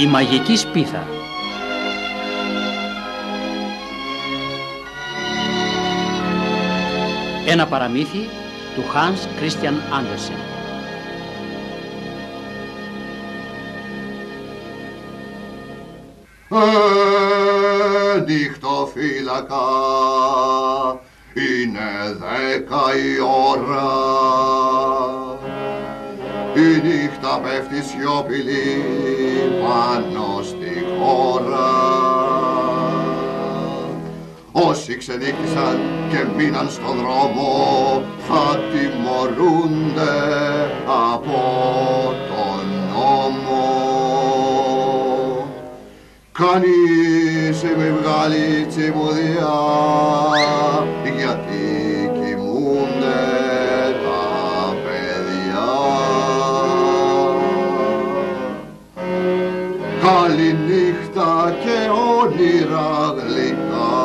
Η μαγική σπίθα. Ένα παραμύθι του Hans Christian Andersen. Ε, νυχτοφύλακα, είναι δέκα η ώρα. Η νύχτα πέφτει σιωπηλή πάνω στη χώρα. Όσοι ξενύχτησαν και μείναν στον δρόμο θα τιμωρούνται από τον νόμο. Κανείς μη βγάλει τσιμουδιά όνειρα γλυκά.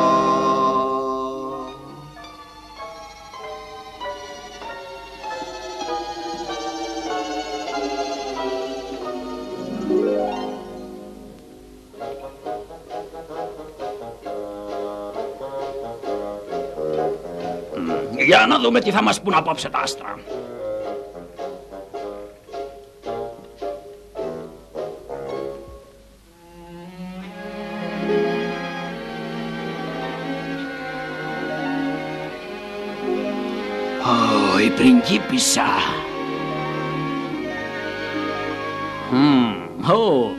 Για να δούμε τι θα μας πούν απόψε τα άστρα. Ω, η πριγκίπισσα. Μμμ, ω.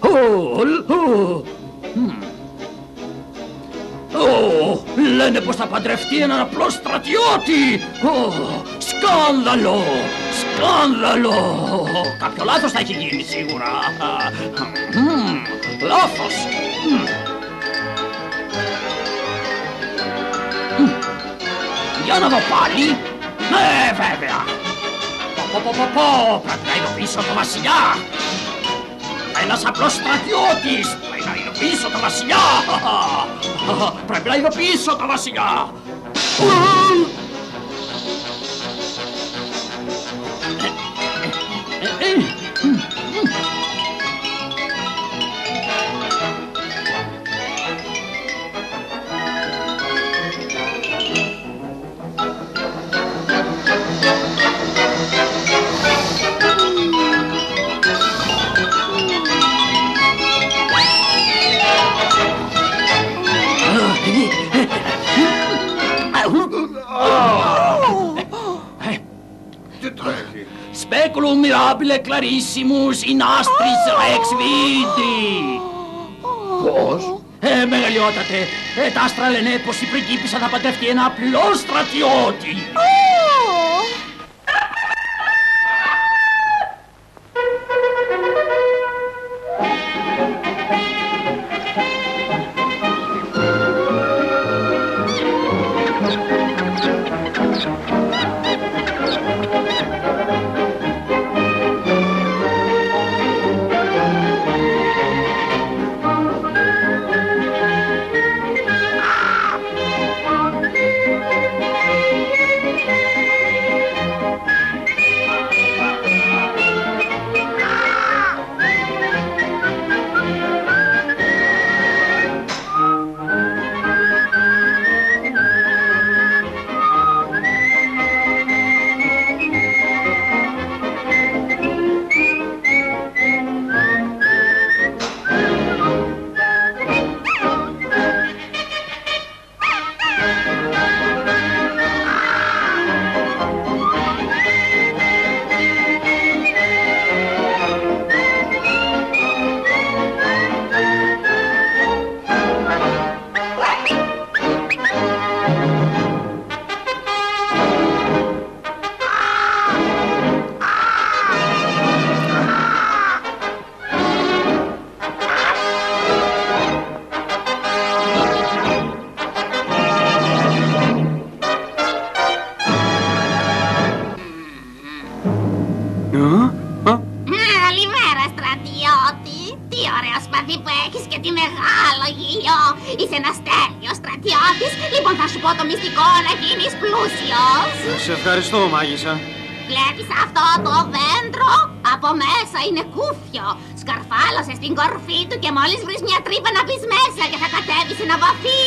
Ω, ω, μμμ. Ω, λένε πως θα παντρευτεί έναν απλό στρατιώτη. Ω, σκάνδαλο, σκάνδαλο. Κάποιο λάθος θα έχει γίνει σίγουρα. Μμμ, Λάθος. Μμμ. Για να δω πάλι. Ναι, βέβαια. Πω, πω, πω, πω, πω. Πρέπει να ειδοποιήσω το βασιλιά. Ένας απλός στρατιώτης. Πρέπει να ειδοποιήσω το βασιλιά. Πρέπει να ειδοποιήσω το βασιλιά. Speculum mirabile clarissimus in astris rex vidi. Πώς; Ε, μεγαλειότατε, ε, τα άστρα λένε πως η πριγκίπισσα θα παντρευτεί ένα απλό στρατιώτη. Ευχαριστώ, μάγισσα. Βλέπεις αυτό το δέντρο; Από μέσα είναι κούφιο. Σκαρφάλωσες στην κορφή του και μόλις βρεις μια τρύπα να μπεις μέσα και θα κατέβεις σε ένα βαθύ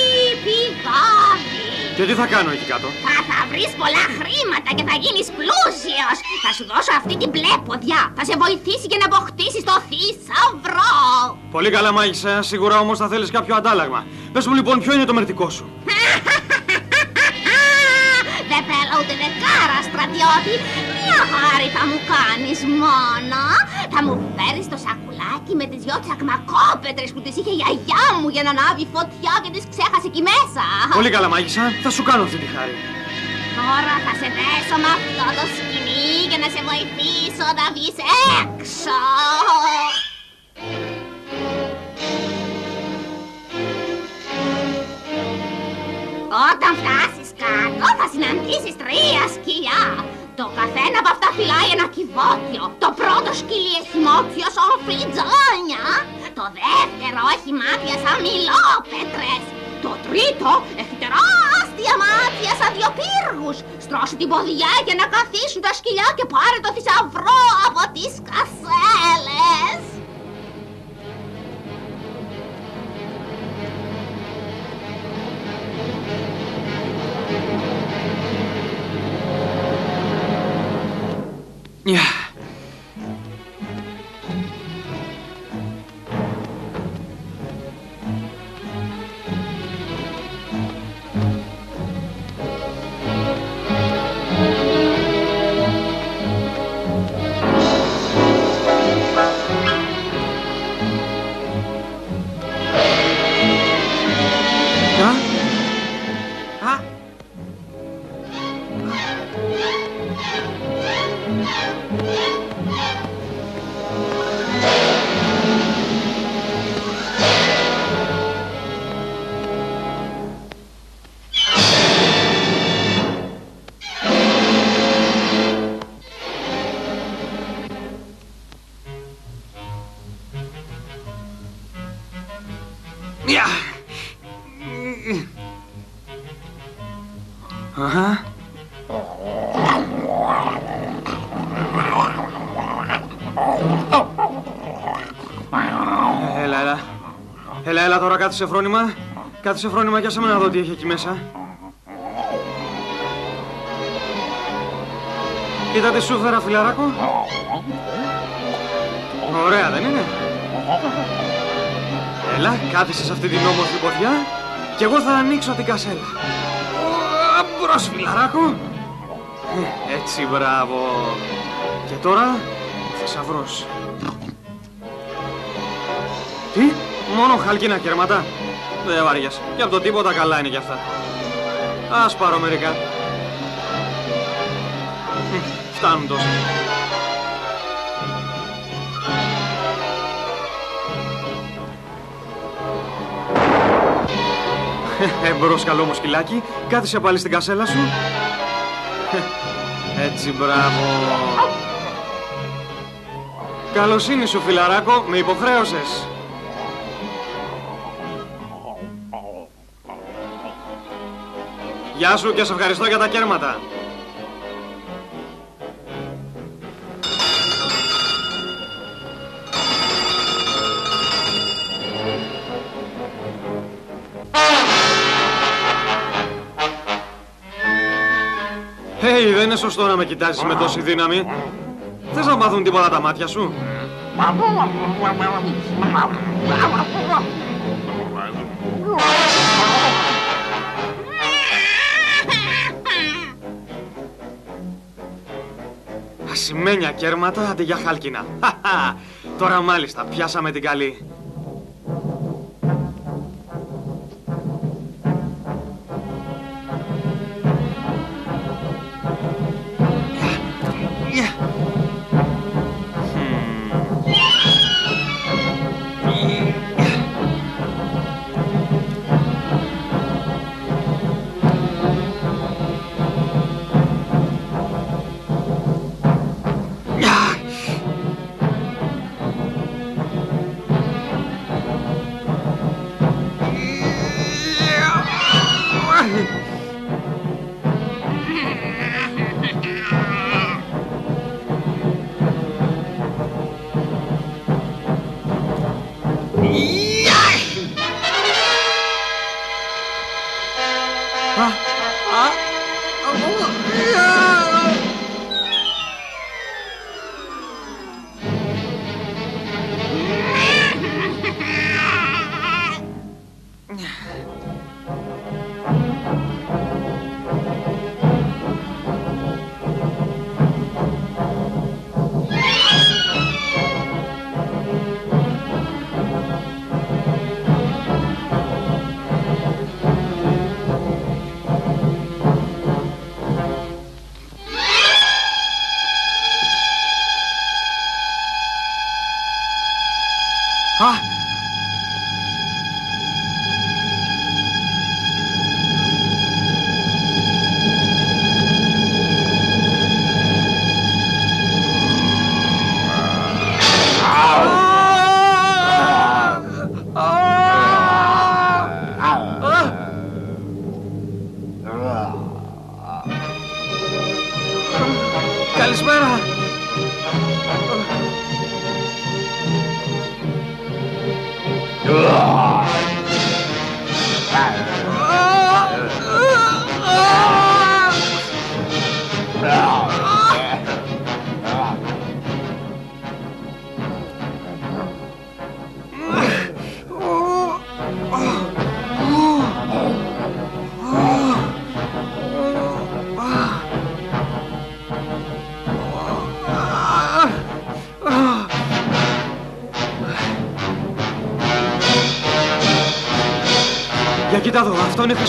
πηγάδι. Και τι θα κάνω εκεί κάτω; Θα, θα βρεις πολλά χρήματα και θα γίνεις πλούσιος. Θα σου δώσω αυτή την μπλε ποδιά. Θα σε βοηθήσει και να αποκτήσεις το θησαυρό. Πολύ καλά, μάγισσα. Σίγουρα όμως θα θέλεις κάποιο αντάλλαγμα. Πες μου λοιπόν, ποιο είναι το μερτικό σου; Σακουλάκι με τις δυο τσακμακόπετρες που τις είχε η γιαγιά μου για να ανάβει φωτιά και τις ξέχασε εκεί μέσα. Πολύ καλά, μάγισσα. Θα σου κάνω αυτή τη χάρη. Τώρα θα σε δέσω με αυτό το σκηνή για να σε βοηθήσω να βγεις έξω. Όταν φτάσεις κάτω θα συναντήσεις τρία σκυλιά. Το καθένα από αυτά φυλάει ένα κυβότιο. Το πρώτο σκυλί έχει μότσια σαν φλιτζάνια. Το δεύτερο έχει μάτια σαν μιλόπετρες. Το τρίτο έχει τεράστια μάτια σαν δυο πύργους. Στρώσει την ποδιά για να καθίσουν τα σκυλιά και πάρε το θησαυρό από τις κασέλες. yeah。Τώρα κάθισε φρόνημα. Κάθισε φρόνημα για σένα να δω τι έχει εκεί μέσα. Κοίτα τι σου φέρα, φιλαράκο; Ωραία, δεν είναι; Έλα, κάθισε σε αυτή την όμορφη ποδιά και εγώ θα ανοίξω την κασέλα. Ω, Μπρος, φιλαράκο. Ε, Έτσι, μπράβο. Και τώρα, ο θησαυρός. Τι, μόνο χάλκινα κέρματα. Δεν βαριέσαι. Και από το τίποτα καλά είναι κι αυτά. Ας πάρω μερικά. Χμ, Φτάνουν τόσο. Εμπρός καλό μου σκυλάκι, κάθισε πάλι στην κασέλα σου. Έτσι, μπράβο. Καλοσύνη σου, φιλαράκο, με υποχρέωσες. Γεια σου και σε ευχαριστώ για τα κέρματα. Hey, δεν είναι σωστό να με κοιτάζεις με τόση δύναμη. Θες να μάθουν τίποτα τα μάτια σου. Ασημένια κέρματα αντί για χάλκινα. Χαχα. Τώρα μάλιστα πιάσαμε την καλή.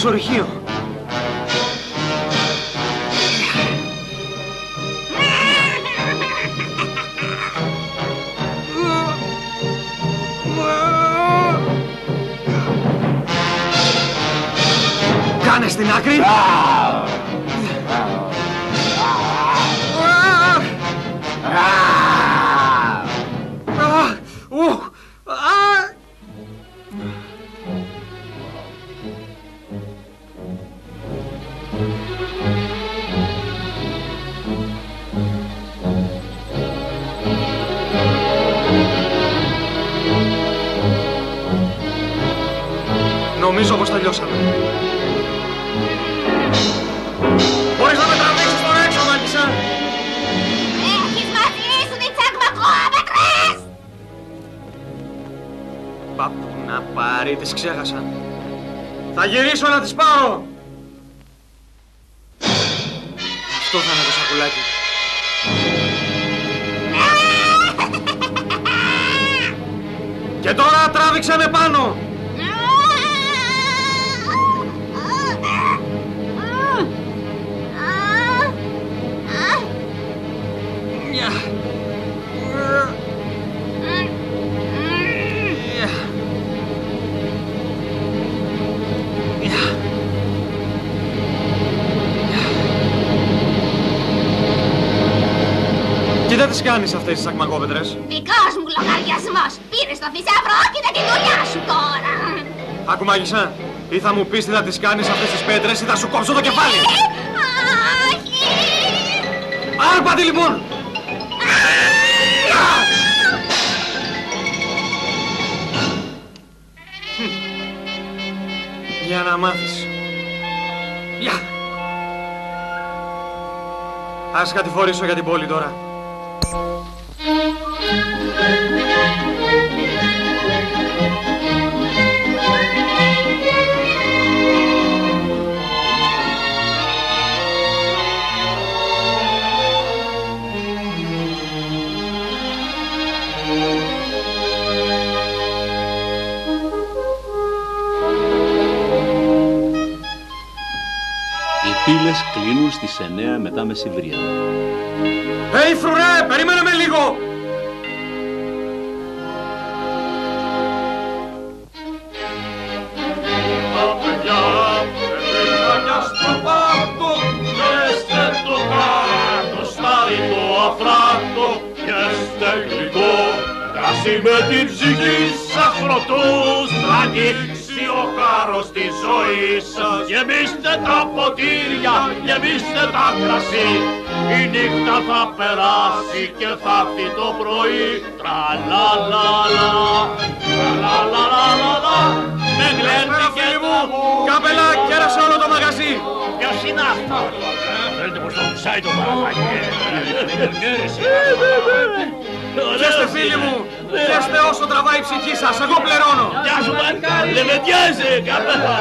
Αυτό Θα γυρίσω να τις πάρω. Τι δεν τις κάνεις αυτές τις ακμακόπετρες. Δικός μου λογαριασμός. Πήρες το θησαυρό και είδα τη δουλειά σου τώρα. Άκου μάγισσα, ή θα μου πεις τι θα τις κάνεις αυτές τις πέτρες ή θα σου κόψω το κεφάλι. Όχι! Άρπατη λοιπόν! Για να μάθεις. Γεια! Ας κατηφορήσω για την πόλη τώρα. Οι πύλες κλείνουν στις 9 μετά μεσημβρία. Ει φρουρέ, περίμενε με λίγο! Τα παιδιά περνάνε στο πάρτο Και στο κάτω στάρι το αφράτο και στε γλυκό κρασί με την ψυχής σας ρωτούς θα ανοίξει ο χάρος της ζωής σας γεμίστε τα ποτήρια, γεμίστε τα κρασί η νύχτα θα περάσει και θα έρθει το πρωί τραλαλαλα τραλαλαλαλα με γλέντι και το Καπελά, κέρασε όλο το μαγαζί! Ποιος είναι αυτός, Φαίνεται πως το ψάει το παραπάκι. Πιέστε φίλοι μου! Πιέστε όσο τραβάει η ψυχή σας, εγώ πληρώνω! Γεια σου μαρκάρι, δεν με πιάζει, καπέλα.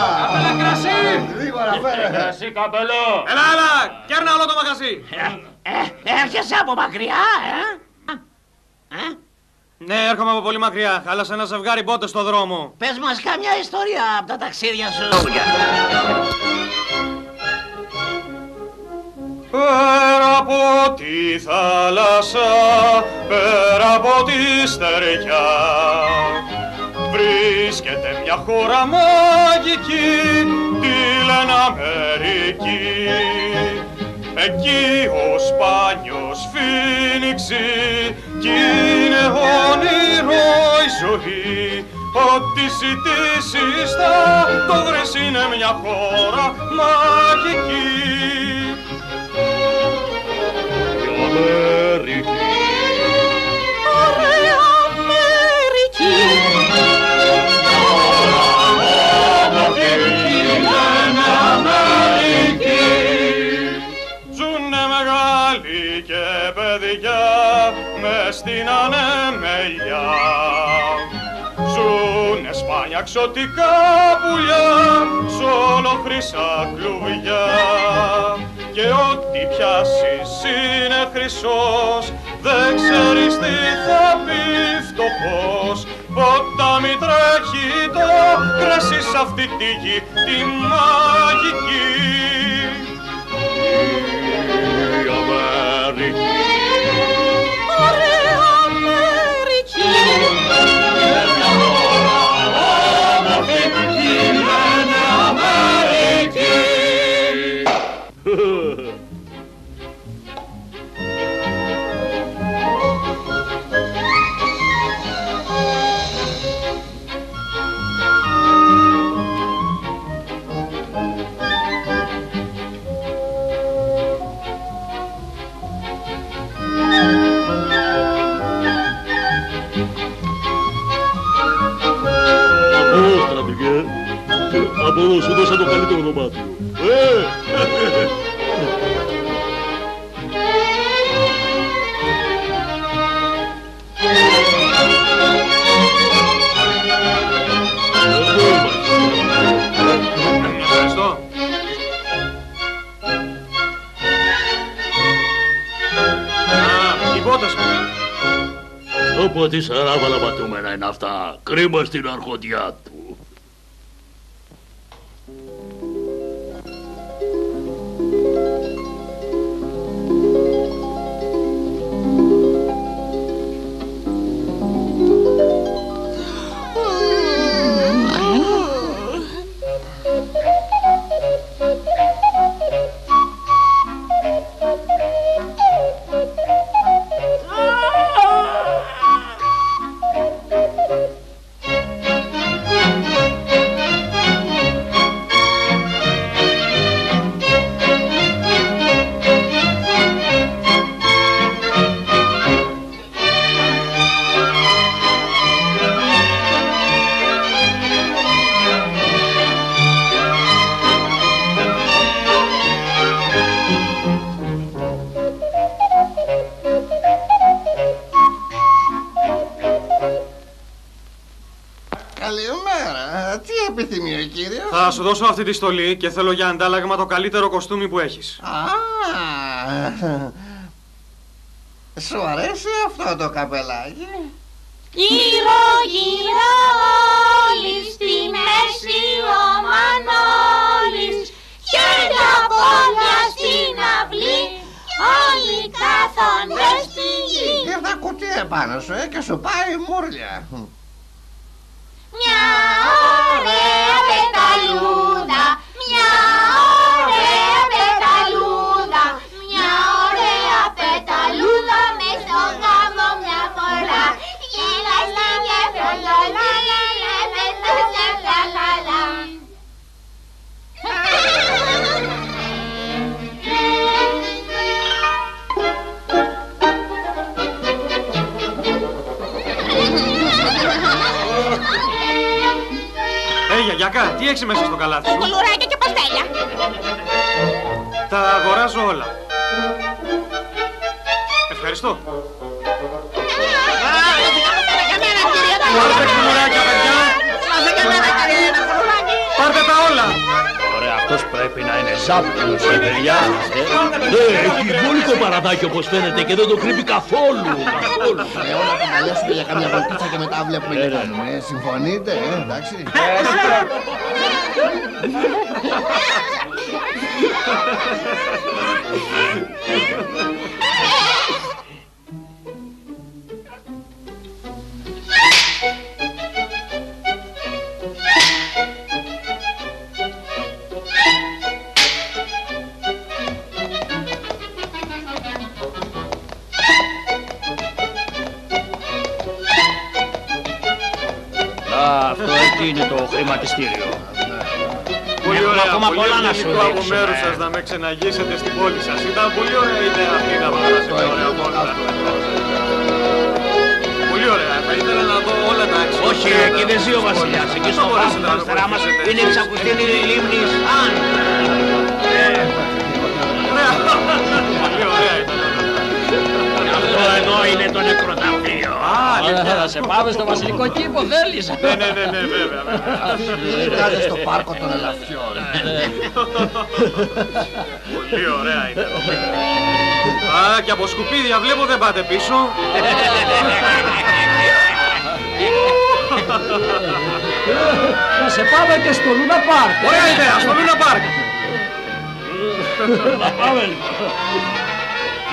Γρήγορα φέρε. Εσύ καπελό. Έλα, έλα, κέρνα όλο το μαγαζί! Ε, έρχεσαι από μακριά, ε; ε; Ναι, έρχομαι από πολύ μακριά. Χάλασε ένα ζευγάρι μπότες στο δρόμο. Πες μας κάμια ιστορία από τα ταξίδια σου. Πέρα από τη θάλασσα, πέρα από τη στεριά. Βρίσκεται μια χώρα μαγική, τη λένε Αμερική. Εκεί ο Σπάνιος φίνιξη κι είναι όνειρο η ζωή. Ό,τι ζητήσεις θα το βρεις είναι μια χώρα μαγική Ζουνε μεγάλοι και παιδιά μες στην ανεμελιά Ζουνε σπάνια ξωτικά πουλιά σ' όλο χρυσά κλουβιά και ό,τι πιάσεις είναι χρυσός δεν ξέρεις τι θα πει φτωχός ποτάμι τρέχει το κρασί σ' αυτή τη γη τη μαγική. Η Αμερική. problemas de la Θα σου δώσω αυτή τη στολή και θέλω για αντάλλαγμα το καλύτερο κοστούμι που έχεις. Α, σου αρέσει αυτό το καπελάκι; Γύρω γύρω όλοι στη μέση ο Μανώλης Χέρια πόδια στην αυλή όλοι κάθονται στη γη Ήρθα κουτί επάνω σου ε, και σου πάει μούρλια. Nha, ole, aperta Ε, γιαγιακά, τι έχεις μέσα στο καλάθι σου; Κουλουράκια και παστέλια Τα αγοράζω όλα. Ευχαριστώ. Πάρτε κουλουράκια, παιδιά. Πάρτε τα όλα. Ωραία, αυτός πρέπει να είναι ζάπτος, ε, παιδιά. Ε, έχει μπόλικο παραδάκι όπως φαίνεται και δεν το κρύβει καθόλου. καθόλου. Ε, όλα τα παλιάσουμε για καμιά βολτίτσα και μετά βλέπουμε τι κάνουμε. Ε, συμφωνείτε, ε, εντάξει. αυτό εκεί είναι το χρηματιστήριο. Πολύ Έχουμε ωραία, ακόμα πολύ πολλά να σου ευγενικό από δείξουμε. μέρους σας να με ξεναγήσετε στην πόλη σας. Ήταν πολύ ωραία η ιδέα αυτή να αγοράσετε ωραία μόρφα. Πολύ ωραία, θα ήθελα να δω όλα τα αξιόλογα. Όχι, εκεί δεν ζει ο βασιλιάς. Εκεί στο βάθος του αριστερά μας είναι η ψακουστίνη λίμνης Αν. Πολύ ωραία ήταν. Αυτό εδώ είναι το νεκροταφείο. Α, Θα σε πάμε στο βασιλικό κήπο, θέλεις; Ναι, ναι, ναι, ναι, βέβαια. βέβαια. Ήρθατε στο πάρκο των ελαφιών. Πολύ ωραία είναι εδώ πέρα. Α, και από σκουπίδια βλέπω δεν πάτε πίσω. Να σε πάμε και στο Λούνα Πάρκ. Ωραία ιδέα, στο Λούνα Πάρκ. Να πάμε λοιπόν.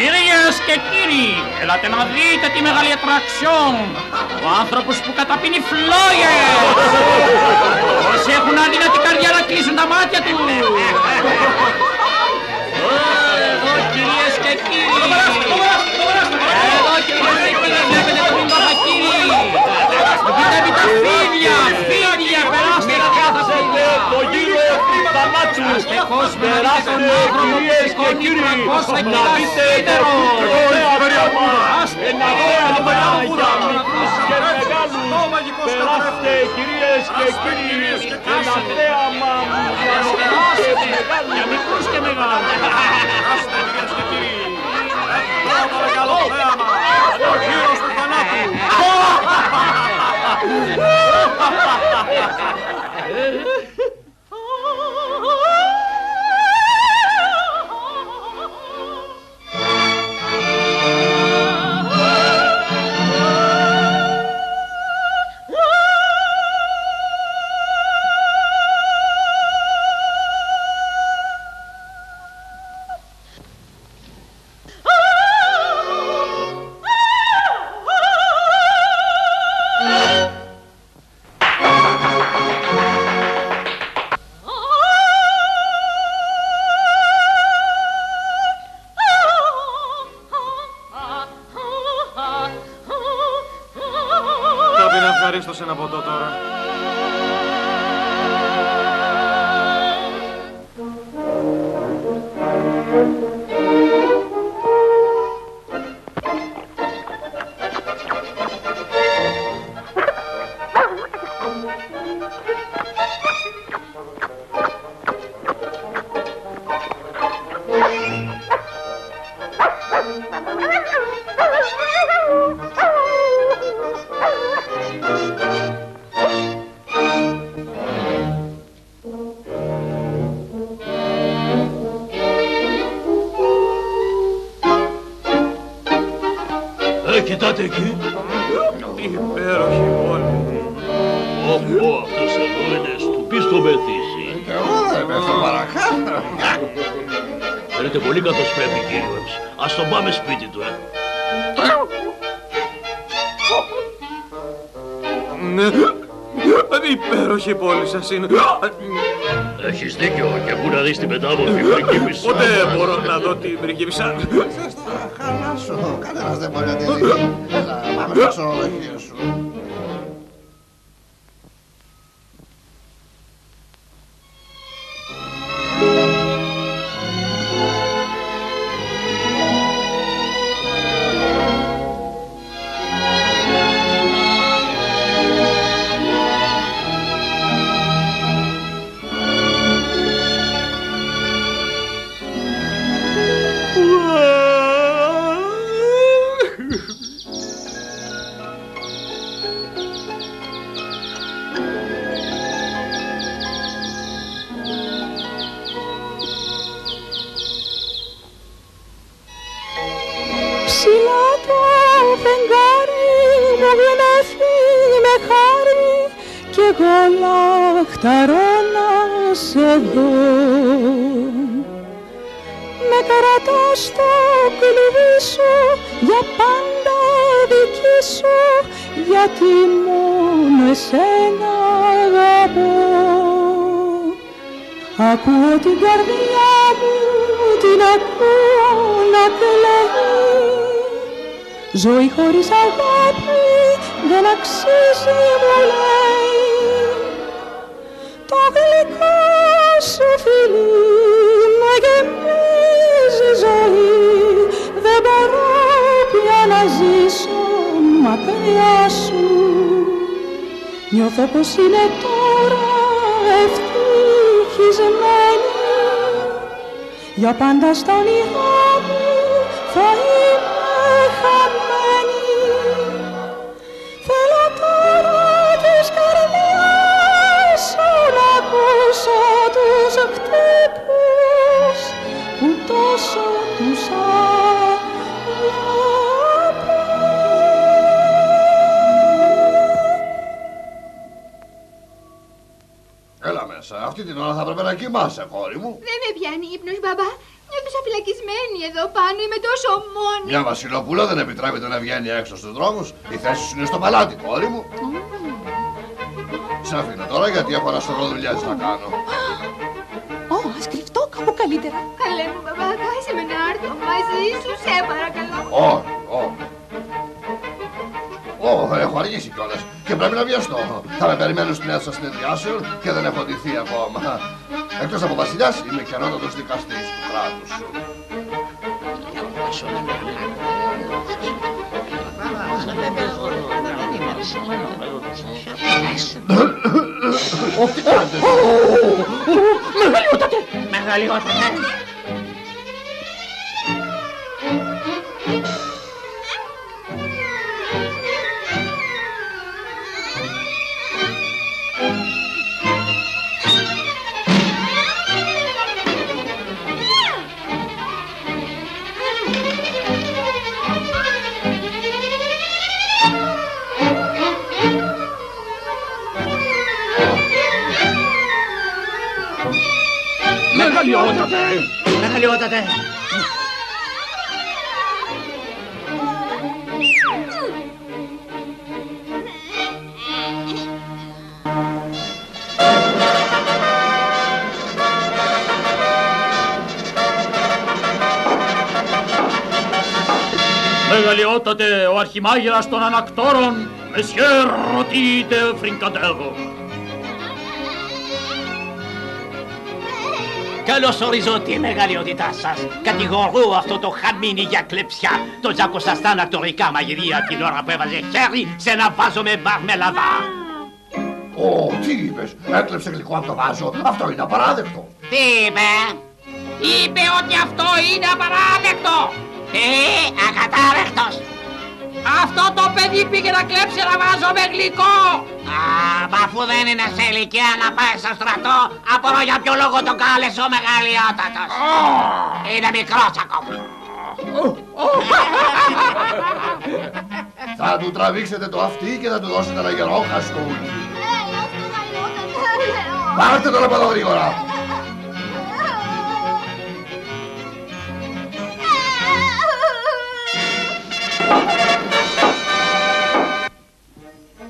Κυρίες και κύριοι, έλατε να δείτε τη μεγάλη ατραξιόν. Ο άνθρωπος που καταπίνει φλόγες. Όσοι έχουν αδύνατη καρδιά να κλείσουν τα μάτια τους. Εδώ κυρίες και κύριοι. Εδώ κυρίες και κύριοι, βλέπετε το μπιμπαχακύρι. Κοιτάξτε τα φίδια, φίδια, περάστε τα κάθε φίδια. Το γύρο θανάτου. Περάστε κόσμο, να δείτε Περάστε τον άνθρωπο που κυρίες και σηκώνει κύριοι. 300 Να κιλά δείτε σίδερο. το ωραία πράγμα. Περάστε, Ένα περάστε, δώρο για περάστε. μικρούς και μεγάλους. Περάστε κυρίες και κύριοι. Ένα θέαμα για μικρούς και μεγάλους. Για μικρούς και μεγάλους. Παρακαλώ, θέαμα. Ο γύρος του θανάτου. Την πριγκίπισσα. Θα χαλάσω. Κανένας δεν μπορεί να τη δει. Έλα, πάμε στο ξενοδοχείο σου. Έλα μέσα. Αυτή την ώρα θα πρέπει να κοιμάσαι, κόρη μου. Δεν με πιάνει ύπνος, μπαμπά. Νιώθω σαν φυλακισμένη εδώ πάνω. Είμαι τόσο μόνη. Μια Βασιλοπούλα δεν επιτρέπεται να βγαίνει έξω στους δρόμους. Η θέση σου είναι στο παλάτι, κόρη μου. Σε αφήνω τώρα γιατί έχω ένα σωρό δουλειές να κάνω. Καλύτερα. Καλέ μου, μπαμπά, κάσε με να έρθω μαζί σου, σε παρακαλώ. Όχι, όχι. Ω, έχω αργήσει κιόλα και πρέπει να βιαστώ. Θα με περιμένουν στην αίθουσα συνεδριάσεων και δεν έχω ντυθεί ακόμα. Εκτό από βασιλιά, είμαι και ανώτατο δικαστή του κράτου. Όχι, κάντε. Μεγαλειότατε! Μεγαλειότατε! Μεγαλειότατε! Μεγαλειότατε ο αρχιμάγειρας των ανακτόρων, Μεσιέρ Ρωτήτε Φρινκαντέργο. Καλώς ορίζω τη μεγαλειότητά σας. Κατηγορώ αυτό το χαμίνι για κλεψιά. Το τζάκωσα στα ανακτορικά μαγειρία την ώρα που έβαζε χέρι σε ένα βάζο με μαρμελαδά. Ω, τι είπες, έκλεψε γλυκό από το βάζο. Αυτό είναι απαράδεκτο. Τι είπε; Είπε ότι αυτό είναι απαράδεκτο. Ε, ακατάρεκτος. Αυτό το παιδί πήγε να κλέψει ένα βάζο με γλυκό. Α, μα αφού δεν είναι σε ηλικία να πάει στο στρατό, απορώ για ποιο λόγο το κάλεσε ο μεγαλειότατος. Είναι μικρός ακόμα. Θα του τραβήξετε το αυτί και θα του δώσετε ένα γερό χαστούκι. Πάρτε τον από εδώ γρήγορα.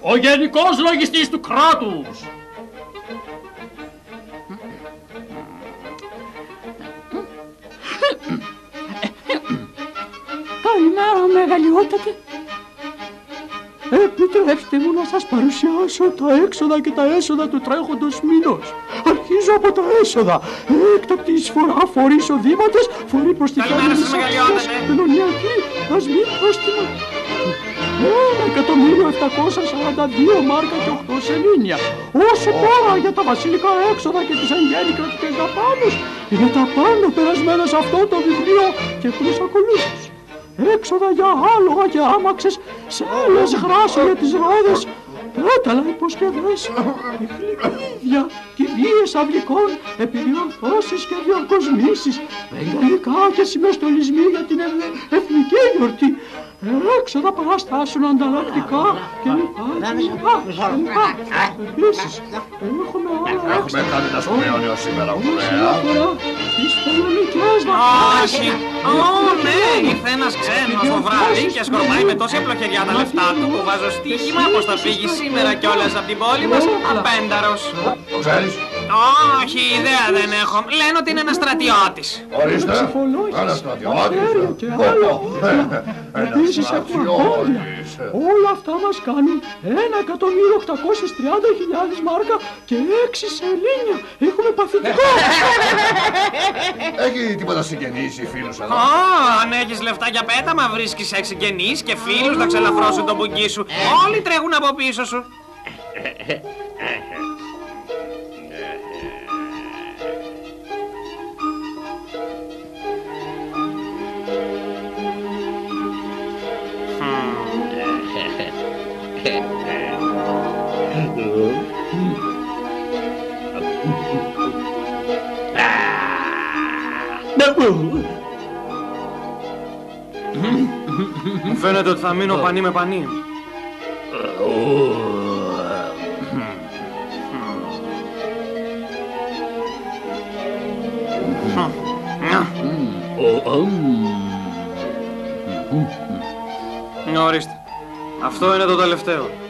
Ο γενικός λογιστής του κράτους. Καλημέρα, μεγαλειότατε. Επιτρέψτε μου να σας παρουσιάσω τα έξοδα και τα έσοδα του τρέχοντος μήνος. Αρχίζω από τα έσοδα. Έκτακτη εισφορά, φορείς οδήματες, φορεί προστιθέμενης αξίας, τελωνιακή, δασμή πρόστιμα. Ένα εκατομμύριο 742 μάρκα και 8 σελήνια. Όσο τώρα για τα βασιλικά έξοδα και τις εν γέννη κρατικές δαπάνες, είναι τα πάντα περασμένα σε αυτό το βιβλίο και τους ακολούθους. Έξοδα για άλογα και άμαξες, σε άλλες γράσια για τις ρόδες, πέταλα υποσκευές, γλυκίδια, κηδείες αυλικών, επιδιορθώσεις και διορκοσμήσεις, μεγαλικά και συμμεστολισμοί για την εθ- εθνική γιορτή, έξοδα παραστάσεων ανταλλακτικά και λοιπά και λοιπά και λοιπά. Επίσης, έχουμε όλα Έχουμε κάνει ένα σπουδαίο νέο σήμερα, όσον ωραία. αφορά τις πολωνικές Όχι. δαπάνες. Ω, ναι, ήρθε ένας ξένος το βράδυ και σκορπάει με τόση απλοχεριά τα λεφτά του που βάζω στοίχημα πως θα φύγει σήμερα κιόλας από την πόλη μας απένταρος. Το ξέρεις; Όχι, ιδέα δεν έχω. Λένε ότι είναι ένας στρατιώτης. Ορίστε. Ψηφολόγησης, Ένα στρατιώτης. μαχαίρια και Ω, άλλα. ω, ε, Ένα Επίσης έχουμε χώρια. στρατιώτης. Όλα αυτά μας κάνουν 1.830.000 μάρκα και 6 σελήνια. Έχουμε παθητικό. Έχει τίποτα συγγενείς ή φίλους εδώ; Ω, αν έχεις λεφτά για πέταμα βρίσκεις εξυγενείς και φίλους να ξελαφρώσουν τον μπουγκί σου. Όλοι τρέχουν από πίσω σου. Μου φαίνεται ότι θα μείνω πανί με πανί. Ορίστε. Αυτό είναι το τελευταίο.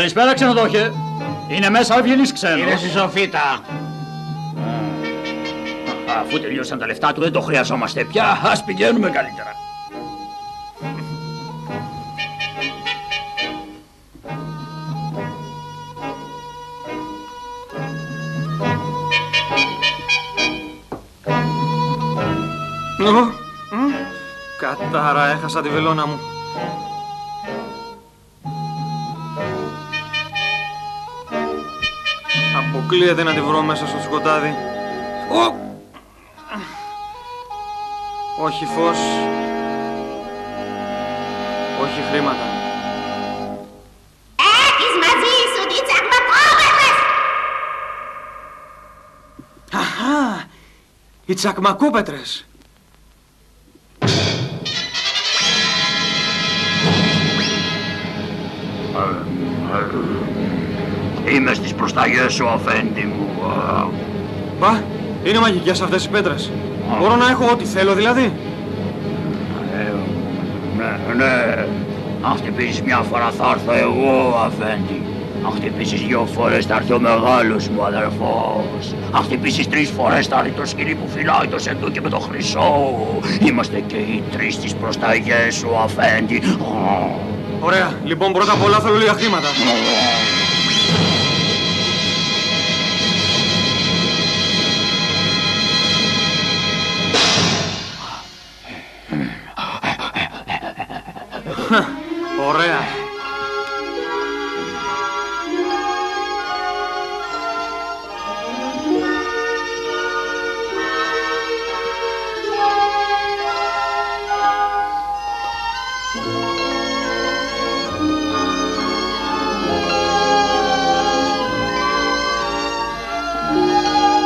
Καλησπέρα ξενοδόχε. Είναι μέσα ο Ευγενής ξένος. Είναι στη σοφίτα. Αφού τελειώσαν τα λεφτά του δεν το χρειαζόμαστε πια. Ας πηγαίνουμε καλύτερα. Ω, μ, Κατάρα, έχασα τη βελόνα μου. Αποκλείεται να τη βρω μέσα στο σκοτάδι. Ω! Όχι φως. Όχι χρήματα. Έχεις μαζί σου τις τσακμακόβερνες! Αχα! Οι τσακμακόπετρες. Σου, αφέντη μου. Μπα, είναι μαγικές αυτές οι πέτρες. Μπορώ να έχω ό,τι θέλω δηλαδή. Ε, ναι, ναι. Αν χτυπήσεις μια φορά θα έρθω εγώ, αφέντη. Αν χτυπήσεις δυο φορές θα έρθει ο μεγάλος μου αδερφός. Αν χτυπήσεις τρεις φορές θα έρθει το σκυλί που φυλάει το σεντούκι με το χρυσό. Είμαστε και οι τρεις στις προσταγές σου, αφέντη. Ωραία, λοιπόν πρώτα απ' όλα θέλω λίγα χρήματα. Ωραία.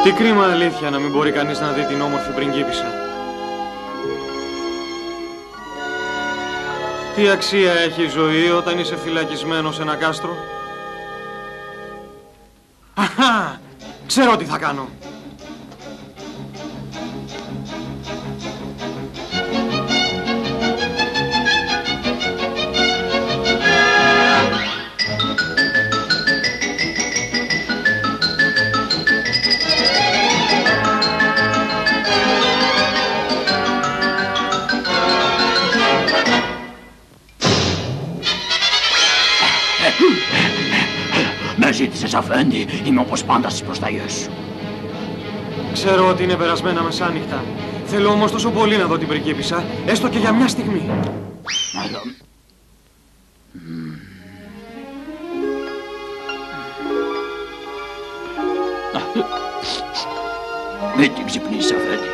Τι κρίμα αλήθεια να μην μπορεί κανείς να δει την όμορφη πριγκίπισσα. Τι αξία έχει η ζωή όταν είσαι φυλακισμένος σε ένα κάστρο; Αχα! Ξέρω τι θα κάνω. Είμαι όπως πάντα στις προσταγές σου. Ξέρω ότι είναι περασμένα μεσάνυχτα. Θέλω όμως τόσο πολύ να δω την πριγκίπισσα, έστω και για μια στιγμή. Αλλά... Μην την ξυπνήσεις, αφέντη.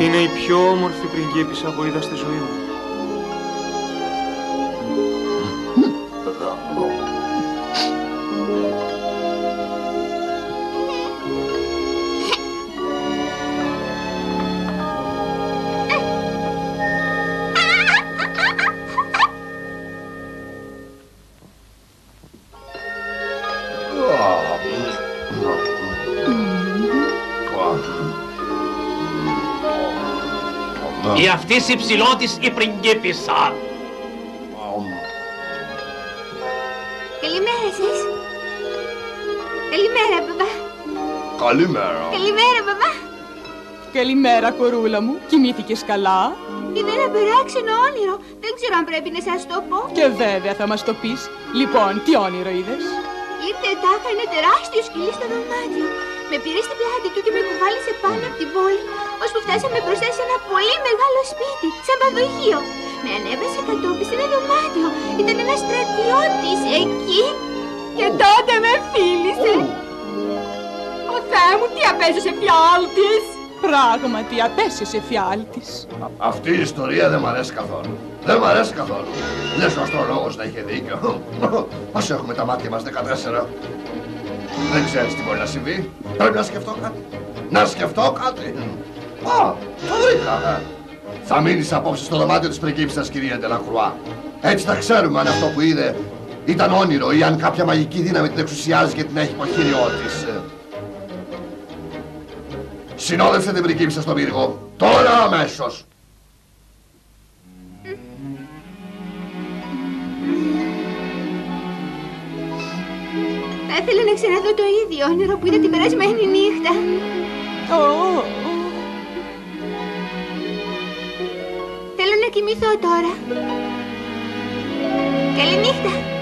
Είναι η πιο όμορφη πριγκίπισσα που είδα στη ζωή μου. Η αυτής υψηλότης η πριγκίπισσα. Καλημέρα σας. Καλημέρα, μπαμπά. Καλημέρα. Καλημέρα, μπαμπά. Καλημέρα, κορούλα μου. Κοιμήθηκες καλά; Είδα ένα περάξενο όνειρο. Δεν ξέρω αν πρέπει να σας το πω. Και βέβαια θα μας το πεις. Λοιπόν, τι όνειρο είδες; Ήρθε τάχα ένα τεράστιο σκυλί στο δωμάτιο. Με πήρε στην πλάτη του και με κουβάλισε πάνω από την πόλη, ώσπου φτάσαμε μπροστά σε ένα πολύ μεγάλο σπίτι, σαν παδοχείο. Με ανέβασε κατόπιν σε ένα δωμάτιο. Ήταν ένας στρατιώτης εκεί. Και τότε με φίλησε. Ο Θεέ μου, τι απέζησε φιάλτης. Πράγματι, απέσισε φιάλτης. Αυτή η ιστορία δεν μ' αρέσει καθόλου. Δεν μ' αρέσει καθόλου. Λες ο αστρολόγος να είχε δίκιο. Ας έχουμε τα μάτια μας 14. Δεν ξέρεις τι μπορεί να συμβεί. Πρέπει να σκεφτώ κάτι. Να σκεφτώ κάτι. Α, το βρήκα. Θα μείνεις απόψε στο δωμάτιο της πριγκίψας, κυρία Ντελακρουά. Έτσι θα ξέρουμε αν αυτό που είδε ήταν όνειρο ή αν κάποια μαγική δύναμη την εξουσιάζει και την έχει υποχείριό της. Συνόδευσε την πριγκίψα στον πύργο. Τώρα αμέσως. Θα ήθελα να ξαναδώ το ίδιο όνειρο που είδα την περασμένη νύχτα. Θέλω κοιμηθώ τώρα. Καληνύχτα.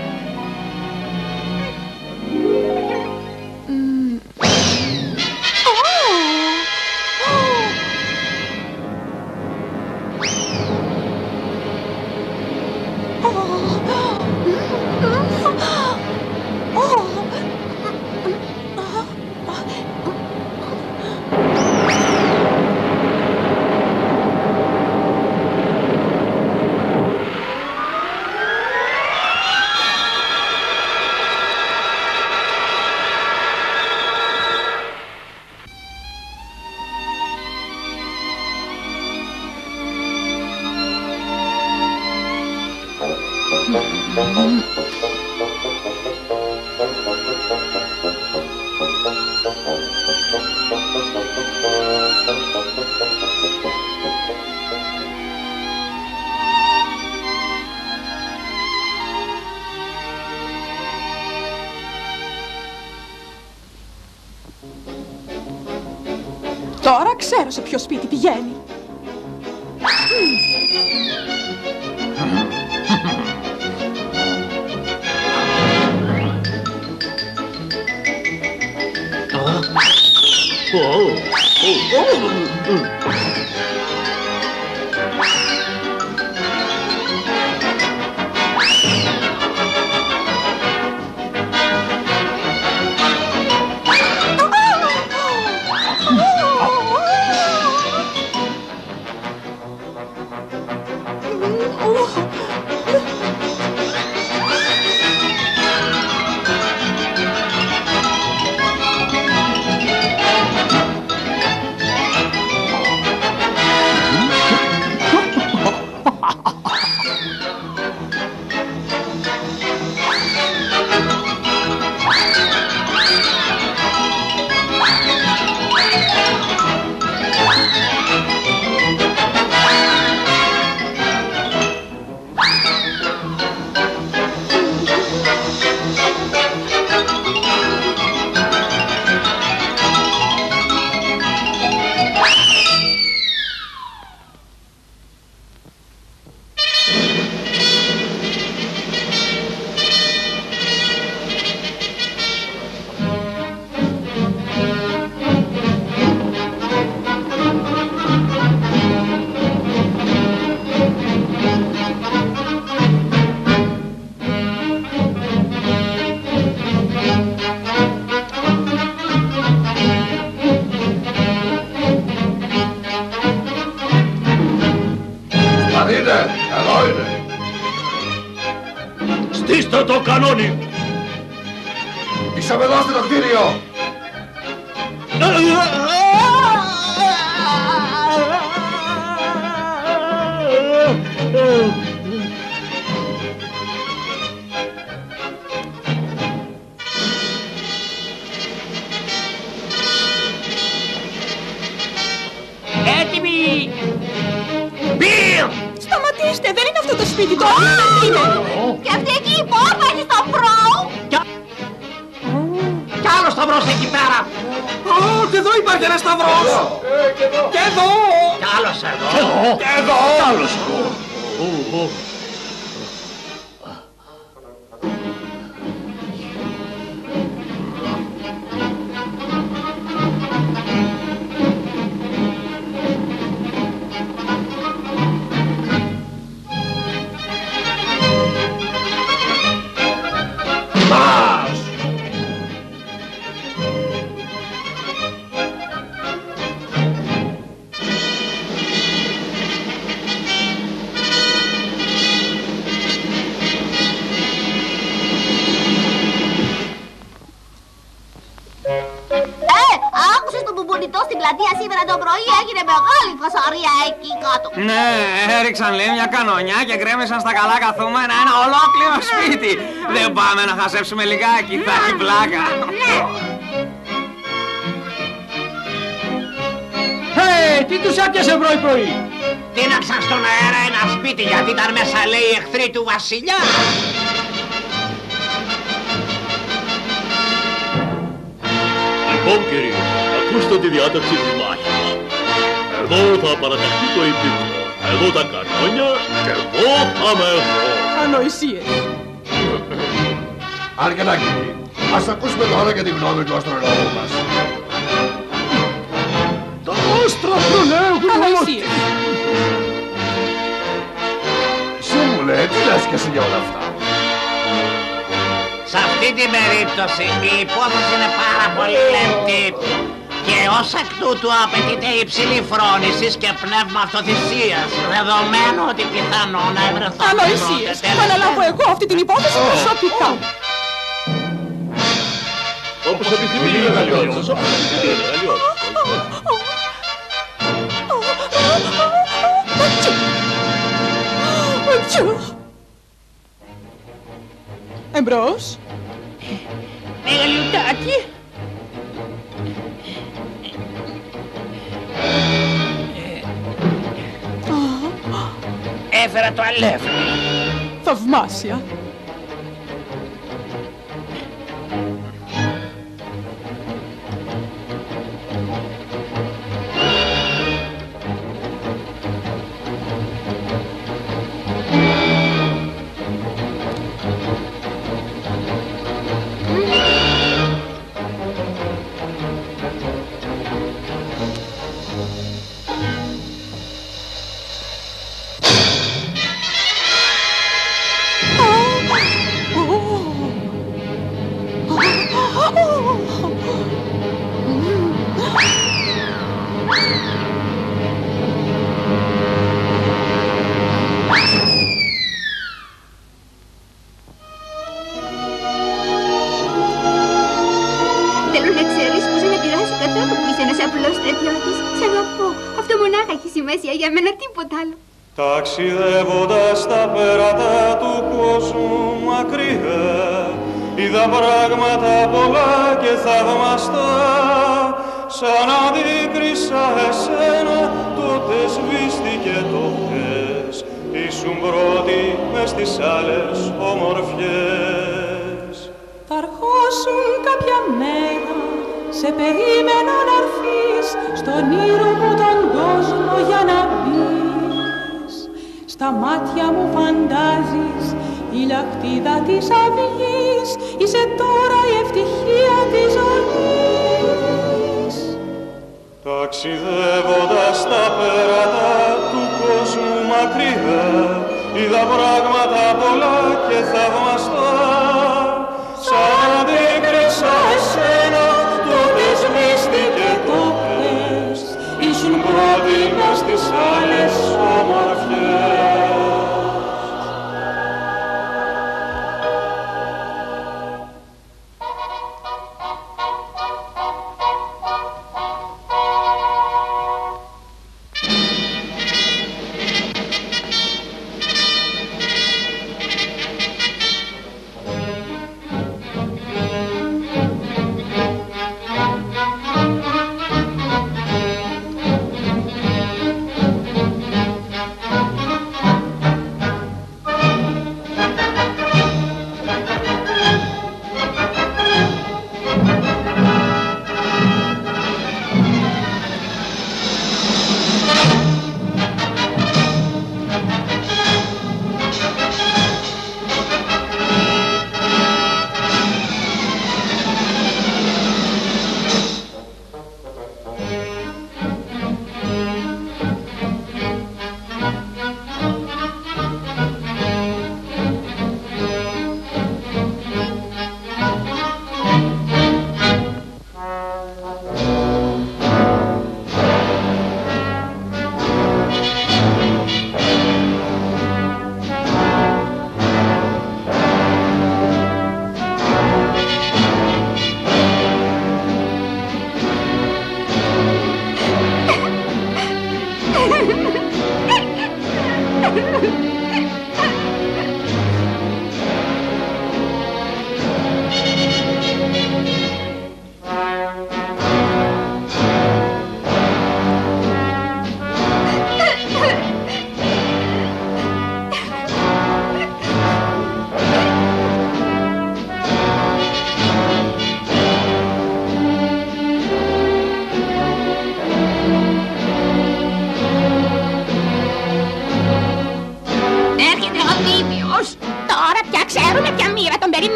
εκεί πέρα. Ω, και εδώ υπάρχει ένας σταυρός. Ε, και εδώ. Κι άλλος εδώ. Και εδώ. Κι άλλος εδώ. Πρωί, έγινε μεγάλη φασαρία εκεί κάτω. Ναι, έριξαν λέει μια κανονιά και γκρέμισαν στα καλά καθούμενα ένα ολόκληρο σπίτι. Δεν πάμε να χασέψουμε λιγάκι, θα έχει πλάκα. Ε, τι τους έπιασε πρωί πρωί; Τίναξαν στον αέρα ένα σπίτι γιατί ήταν μέσα λέει οι εχθροί του βασιλιά. Λοιπόν κύριε, ακούστε τη διάταξη της μάχης. Εδώ θα παραταχθεί το υπήκο. Εδώ τα κανόνια και εγώ θα είμαι εγώ. Ανοησίες. Αρκετά κύριοι. Ας ακούσουμε τώρα και τη γνώμη του αστρολόγου μας. Τα άστρα προλέγουν Ανοησίες. Σύμβουλε, τι λες και εσύ για όλα αυτά; Σε αυτή την περίπτωση η υπόθεση είναι πάρα πολύ λεπτή και ως εκ τούτου απαιτείται υψηλή φρόνηση και πνεύμα αυτοθυσίας δεδομένου ότι πιθανό να ευρεθώ Ανοησίες. Θα αναλάβω εγώ αυτή την υπόθεση προσωπικά. Όπως επιθυμεί η Μεγαλειώτης. Όπως επιθυμεί η Μεγαλειώτης. Ατσού. Εμπρός. Μεγαλειωτάκι. Έφερα το αλεύρι. Θαυμάσια. Ταξιδεύοντας τα πέρατα του κόσμου μακριά Είδα πράγματα πολλά και θαυμαστά. Σαν αντίκρισα εσένα τότε σβήστηκε το χθες Ήσουν πρώτη μες στις άλλες ομορφιές. Θα αρχώσουν κάποια μέρα Σε περίμενα να έρθεις Στον ήρω μου τον κόσμο για να μπεις Στα μάτια μου φαντάζεις. Η λαχτίδα της αυγής Είσαι τώρα η ευτυχία της ζωής. Ταξιδεύοντας τα πέρατα του κόσμου μακριά Είδα πράγματα πολλά και θαυμαστά. Σαν αντίκρισα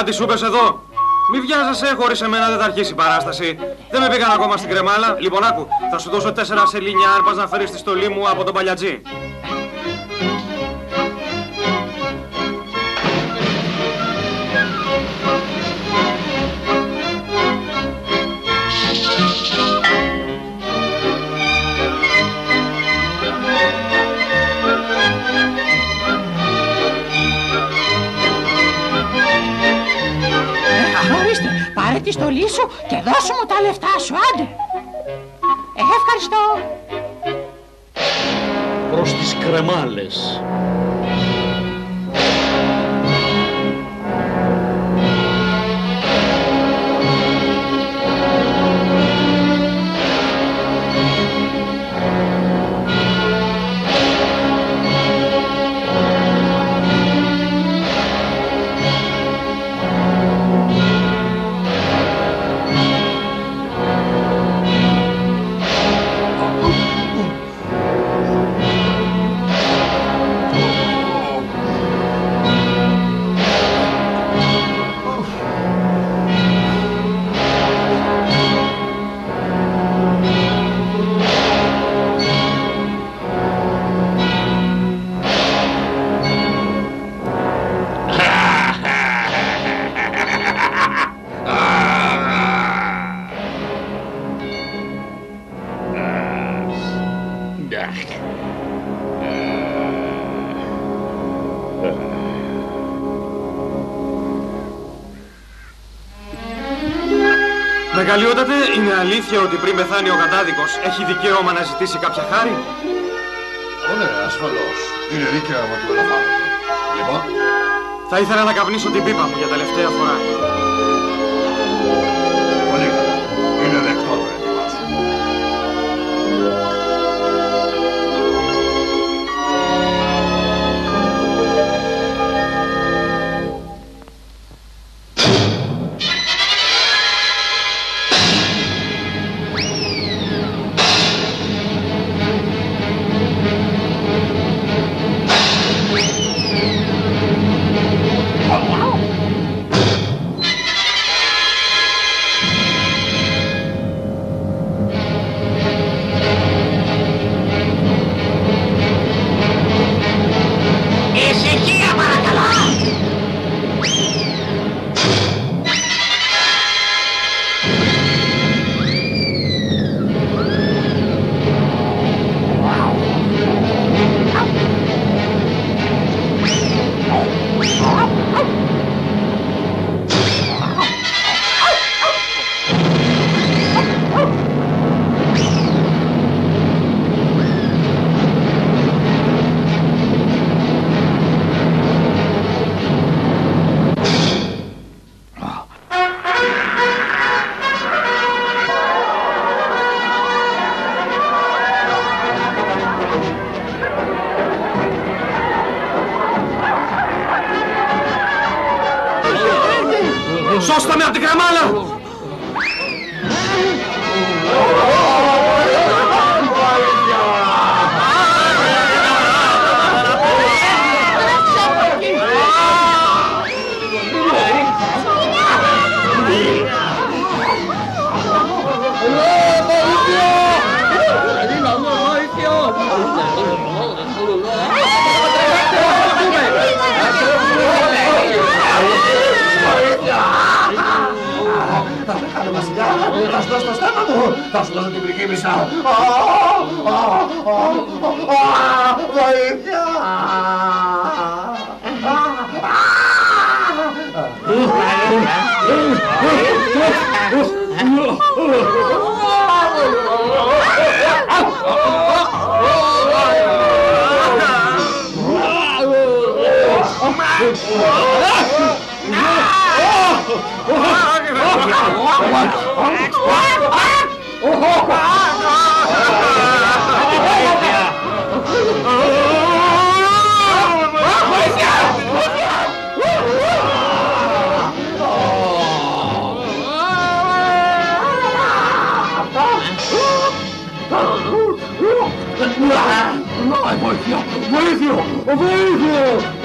κάτι σου είπες εδώ. Μη βιάζεσαι, χωρίς εμένα δεν θα αρχίσει η παράσταση. Δεν με πήγαν ακόμα στην κρεμάλα. Λοιπόν, άκου, θα σου δώσω τέσσερα σελίνια αν πας να φέρεις τη στολή μου από τον παλιατζή. Πάρε τη στολή σου και δώσου μου τα λεφτά σου, άντε. Ε, ευχαριστώ. Προς τις κρεμάλες. Μεγαλειότατε, είναι αλήθεια ότι πριν πεθάνει ο κατάδικος έχει δικαίωμα να ζητήσει κάποια χάρη; Ω, ναι, ασφαλώς. Είναι δικαίωμα του ελαφάρου. Λοιπόν, Θα ήθελα να καπνίσω την πίπα μου για τελευταία φορά. Tasları tübrik imiş ha. Bayım ya. Oh! Α, α, α, α, Βοήθεια! Α, Βοήθεια! Βοήθεια!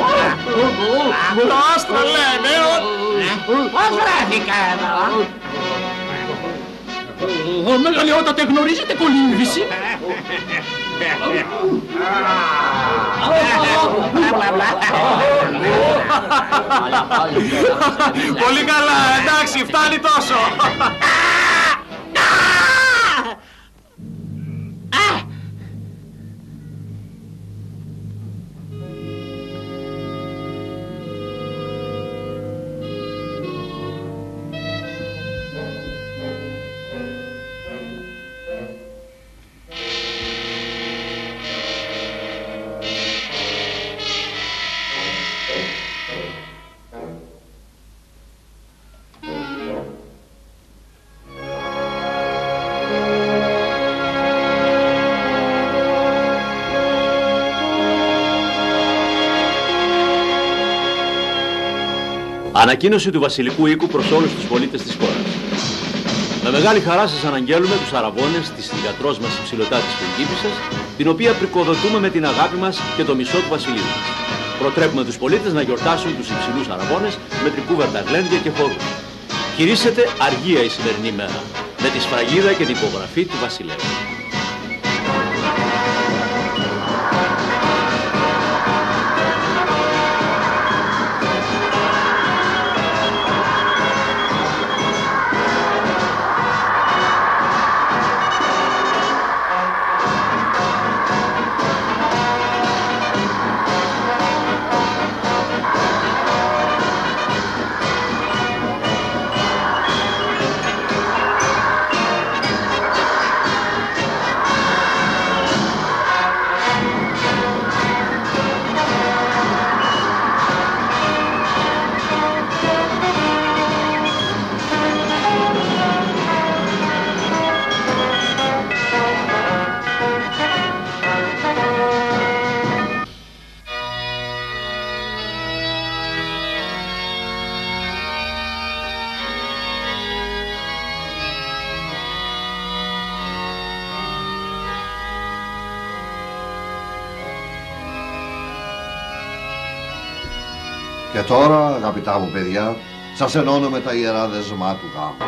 Βοήθεια! Το άστρο λένε Πώς βρέθηκα εδώ; Μεγαλειότατε γνωρίζετε κολύμβηση; Πολύ καλά, εντάξει, φτάνει τόσο. Ανακοίνωση του Βασιλικού Οίκου προς όλους τους πολίτες της χώρας. Με μεγάλη χαρά σας αναγγέλουμε τους αραβώνες της θυγατρός μας υψηλωτά της πριγκίπισσας, την οποία πρικοδοτούμε με την αγάπη μας και το μισό του βασιλείου μας. Προτρέπουμε τους πολίτες να γιορτάσουν τους υψηλούς αραβώνες με τρικούβερτα γλέντια και χορούς. Κυρίσετε αργία η σημερινή μέρα, με τη σφραγίδα και την υπογραφή του βασιλέου. Τώρα, αγαπητά μου παιδιά, σας ενώνω με τα ιερά δεσμά του γάμου.